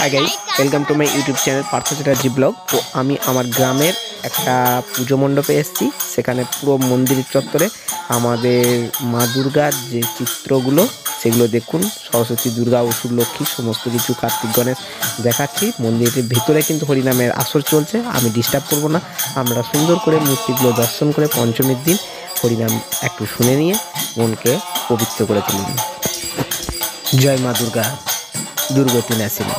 Hi guys welcome to my YouTube channel Partha Chatterjee blog তো আমি আমার গ্রামের একটা পুজো মণ্ডপে এসেছি। সেখানে পুরো মন্দির চত্বরে আমাদের মা দুর্গার যে চিত্রগুলো, সেগুলো দেখুন। সরস্বতী দুর্গা, অসুর লক্ষ্মী, সমস্ত কিছু কার্তিক গণেশ দেখাচ্ছি। মন্দিরের ভিতরে কিন্তু হরিনামের আসর চলছে। আমি ডিস্টার্ব করব না। আমরা সুন্দর করে মূর্তিগুলো দর্শন করে পঞ্চমীর দিন হরিনাম একটু শুনে নিয়ে মনকে পবিত্র করে তুলুন। জয় মা দুর্গা দুর্গতি নাসিনী